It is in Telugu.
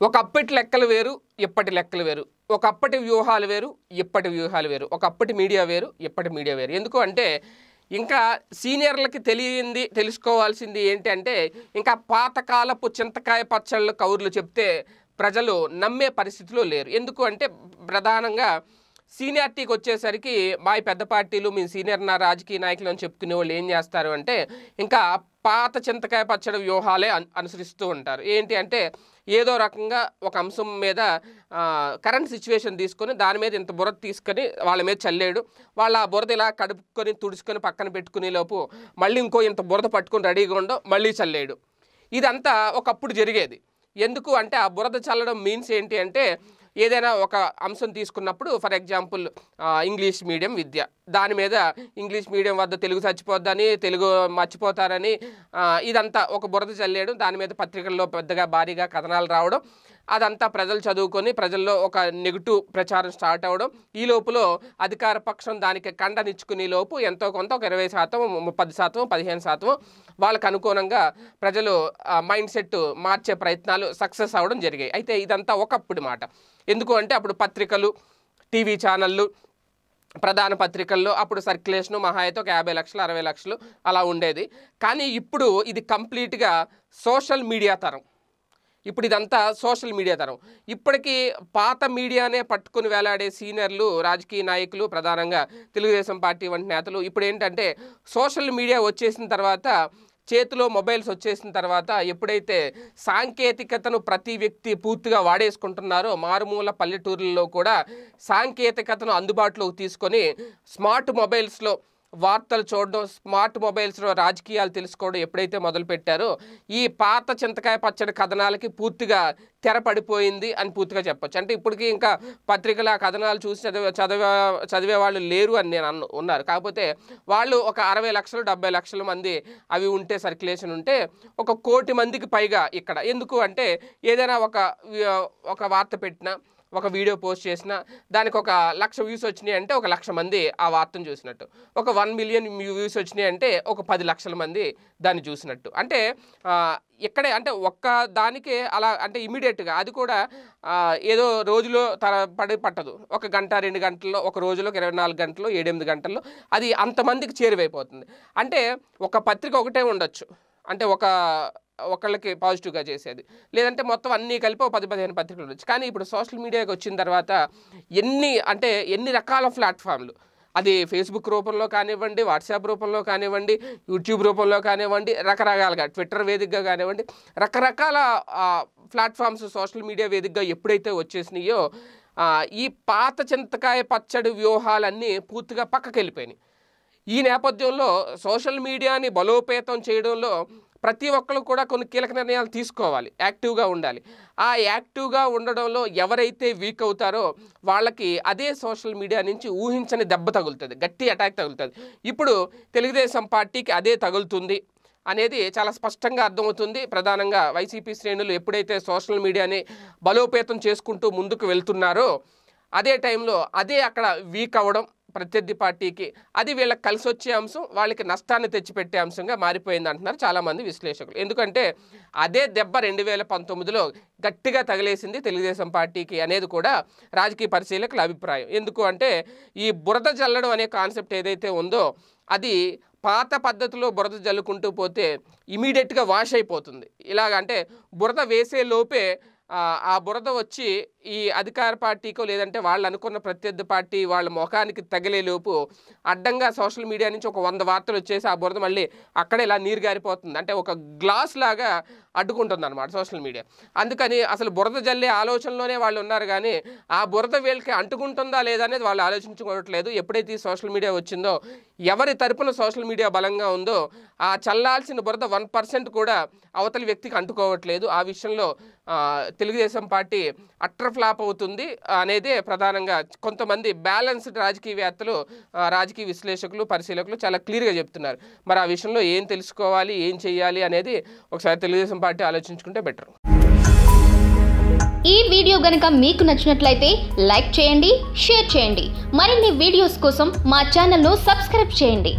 ఒకప్పటి లెక్కలు వేరు ఇప్పటి లెక్కలు వేరు. ఒకప్పటి వ్యూహాలు వేరు ఇప్పటి వ్యూహాలు వేరు. ఒకప్పటి మీడియా వేరు ఇప్పటి మీడియా వేరు. ఎందుకు అంటే ఇంకా సీనియర్లకి తెలియంది తెలుసుకోవాల్సింది ఏంటి అంటే ఇంకా పాతకాలపు చింతకాయ పచ్చళ్ళు కౌర్లు చెప్తే ప్రజలు నమ్మే పరిస్థితిలో లేరు. ఎందుకు అంటే ప్రధానంగా సీనియారిటీకి వచ్చేసరికి మా పెద్ద పార్టీలు మీ సీనియర్ నా రాజకీయ నాయకులు అని చెప్పుకునే వాళ్ళు ఏం చేస్తారు అంటే ఇంకా పాత చింతకాయ పచ్చడి వ్యూహాలే అనుసరిస్తూ ఉంటారు. ఏంటి అంటే ఏదో రకంగా ఒక అంశం మీద కరెంట్ సిచ్యువేషన్ తీసుకొని దాని మీద ఇంత బురద తీసుకొని వాళ్ళ మీద చల్లేడు. వాళ్ళ ఆ బురద ఇలా కడుపుకొని తుడుచుకొని పక్కన పెట్టుకునే లోపు మళ్ళీ ఇంకో ఇంత బురద పట్టుకొని రెడీగా ఉండో మళ్ళీ చల్లేడు. ఇదంతా ఒకప్పుడు జరిగేది. ఎందుకు అంటే ఆ బురద చల్లడం మీన్స్ ఏంటి అంటే ఏదైనా ఒక అంశం తీసుకున్నప్పుడు ఫర్ ఎగ్జాంపుల్ ఇంగ్లీష్ మీడియం విద్య. దాని మీద ఇంగ్లీష్ మీడియం వద్ద తెలుగు చచ్చిపోద్దని తెలుగు మర్చిపోతారని ఇదంతా ఒక బురద చల్లేయడం దాని మీద పత్రికల్లో పెద్దగా భారీగా కథనాలు రావడం అదంతా ప్రజలు చదువుకొని ప్రజల్లో ఒక నెగిటివ్ ప్రచారం స్టార్ట్ అవ్వడం. ఈ లోపల అధికార పక్షం దానికి ఖండనిచ్చుకునే లోపు ఎంతో కొంత ఒక ఇరవై శాతం పది శాతం పదిహేను శాతం వాళ్ళకు అనుగుణంగా ప్రజలు మైండ్ సెట్ మార్చే ప్రయత్నాలు సక్సెస్ అవ్వడం జరిగాయి. అయితే ఇదంతా ఒకప్పుడు మాట. ఎందుకు అంటే అప్పుడు పత్రికలు టీవీ ఛానళ్ళు ప్రధాన పత్రికల్లో అప్పుడు సర్క్యులేషను మహా అయితే ఒక యాభై లక్షలు అరవై లక్షలు అలా ఉండేది. కానీ ఇప్పుడు ఇది కంప్లీట్గా సోషల్ మీడియా తరం. ఇప్పుడు ఇదంతా సోషల్ మీడియా తరం. ఇప్పటికీ పాత మీడియానే పట్టుకుని వేలాడే సీనియర్లు రాజకీయ నాయకులు ప్రధానంగా తెలుగుదేశం పార్టీ వంటి నేతలు ఇప్పుడు ఏంటంటే సోషల్ మీడియా వచ్చేసిన తర్వాత చేతిలో మొబైల్స్ వచ్చేసిన తర్వాత ఎప్పుడైతే సాంకేతికతను ప్రతి వ్యక్తి పూర్తిగా వాడేసుకుంటున్నారో మారుమూల పల్లెటూర్లలో కూడా సాంకేతికతను అందుబాటులోకి తీసుకొని స్మార్ట్ మొబైల్స్లో వార్తలు చూడడం స్మార్ట్ మొబైల్స్లో రాజకీయాలు తెలుసుకోవడం ఎప్పుడైతే మొదలుపెట్టారో ఈ పాత చింతకాయ పచ్చడి కథనాలకి పూర్తిగా తెరపడిపోయింది అని పూర్తిగా చెప్పొచ్చు. అంటే ఇప్పటికీ ఇంకా పత్రికల కథనాలు చూసి చదివే చదివే చదివే వాళ్ళు లేరు అని నేను అన్న ఉన్నారు. కాకపోతే వాళ్ళు ఒక అరవై లక్షలు డెబ్బై లక్షల మంది అవి ఉంటే సర్క్యులేషన్ ఉంటే ఒక కోటి మందికి పైగా ఇక్కడ. ఎందుకు అంటే ఏదైనా ఒక ఒక వార్త పెట్టినా ఒక వీడియో పోస్ట్ చేసిన దానికి ఒక లక్ష వ్యూస్ వచ్చినాయి అంటే ఒక లక్ష మంది ఆ వార్తను చూసినట్టు. ఒక వన్ మిలియన్ వ్యూస్ వచ్చినాయి అంటే ఒక పది లక్షల మంది దాన్ని చూసినట్టు. అంటే ఇక్కడే అంటే ఒక్క దానికే అలా అంటే ఇమీడియట్గా అది కూడా ఏదో రోజులో తర పడి పట్టదు. ఒక గంట రెండు గంటల్లో ఒక రోజులో ఇరవై నాలుగు గంటల్లో ఏడెనిమిది గంటల్లో అది అంతమందికి చేరువైపోతుంది. అంటే ఒక పత్రిక ఒకటే ఉండొచ్చు. అంటే ఒక ఒకళ్ళకి పాజిటివ్గా చేసేది. లేదంటే మొత్తం అన్నీ కలిపి పది పదిహేను పత్రికలు ఉండొచ్చు. కానీ ఇప్పుడు సోషల్ మీడియాకి వచ్చిన తర్వాత ఎన్ని అంటే ఎన్ని రకాల ప్లాట్ఫామ్లు? అది ఫేస్బుక్ రూపంలో కానివ్వండి వాట్సాప్ రూపంలో కానివ్వండి యూట్యూబ్ రూపంలో కానివ్వండి రకరకాలుగా ట్విట్టర్ వేదికగా కానివ్వండి రకరకాల ప్లాట్ఫామ్స్ సోషల్ మీడియా వేదికగా ఎప్పుడైతే వచ్చేసినాయో ఈ పాత చింతకాయ పచ్చడి వ్యూహాలన్నీ పూర్తిగా పక్కకెళ్ళిపోయినాయి. ఈ నేపథ్యంలో సోషల్ మీడియాని బలోపేతం చేయడంలో ప్రతి ఒక్కరు కూడా కొన్ని కీలక నిర్ణయాలు తీసుకోవాలి యాక్టివ్గా ఉండాలి. ఆ యాక్టివ్గా ఉండడంలో ఎవరైతే వీక్ అవుతారో వాళ్ళకి అదే సోషల్ మీడియా నుంచి ఊహించని దెబ్బ తగులుతుంది గట్టి అటాక్ తగులుతుంది. ఇప్పుడు తెలుగుదేశం పార్టీకి అదే తగులుతుంది అనేది చాలా స్పష్టంగా అర్థమవుతుంది. ప్రధానంగా వైసీపీ శ్రేణులు ఎప్పుడైతే సోషల్ మీడియాని బలోపేతం చేసుకుంటూ ముందుకు వెళ్తున్నారో అదే టైంలో అదే అక్కడ వీక్ అవ్వడం ప్రత్యర్థి పార్టీకి. అది వీళ్ళకి కలిసి వచ్చే అంశం వాళ్ళకి నష్టాన్ని తెచ్చిపెట్టే అంశంగా మారిపోయింది అంటున్నారు చాలామంది విశ్లేషకులు. ఎందుకంటే అదే దెబ్బ రెండు వేల పంతొమ్మిదిలో గట్టిగా తగిలేసింది తెలుగుదేశం పార్టీకి అనేది కూడా రాజకీయ పరిశీలకుల అభిప్రాయం. ఎందుకు అంటే ఈ బురద జల్లడం అనే కాన్సెప్ట్ ఏదైతే ఉందో అది పాత పద్ధతిలో బురద జల్లుకుంటూ పోతే ఇమీడియట్గా వాష్ అయిపోతుంది. ఇలాగ అంటే బురద వేసే లోపే ఆ, ఆ బురద వచ్చి ఈ అధికార పార్టీకో లేదంటే వాళ్ళు అనుకున్న ప్రత్యర్థి పార్టీ వాళ్ళ ముఖానికి తగిలే లోపు అడ్డంగా సోషల్ మీడియా నుంచి ఒక వంద వార్తలు వచ్చేసి ఆ బురద మళ్ళీ అక్కడే ఇలా నీరు గారిపోతుంది. అంటే ఒక గ్లాస్ లాగా అడ్డుకుంటుంది అనమాట సోషల్ మీడియా. అందుకని అసలు బురద జల్లే ఆలోచనలోనే వాళ్ళు ఉన్నారు కానీ ఆ బురద వీళ్ళకి అంటుకుంటుందా లేదా అనేది వాళ్ళు ఆలోచించుకోవట్లేదు. ఎప్పుడైతే ఈ సోషల్ మీడియా వచ్చిందో ఎవరి తరపున సోషల్ మీడియా బలంగా ఉందో ఆ చల్లాల్సిన బురద వన్ పర్సెంట్ కూడా అవతలి వ్యక్తికి అంటుకోవట్లేదు. ఆ విషయంలో తెలుగుదేశం పార్టీ ఫ్లాప్ అవుతుంది అనేదే ప్రధానంగా కొంతమంది బ్యాలెన్స్డ్ రాజకీయవేత్తలు రాజకీయ విశ్లేషకులు పరిశీలకులు చాలా క్లియర్గా చెప్తున్నారు. మరి ఆ విషయంలో ఏం తెలుసుకోవాలి ఏం చేయాలి అనేది ఒకసారి తెలుగుదేశం పార్టీ ఆలోచించుకుంటే బెటర్. ఈ వీడియో గనక మీకు నచ్చినట్లయితే లైక్ చేయండి షేర్ చేయండి. మరిన్ని వీడియోస్ కోసం మా ఛానల్ను సబ్స్క్రైబ్ చేయండి.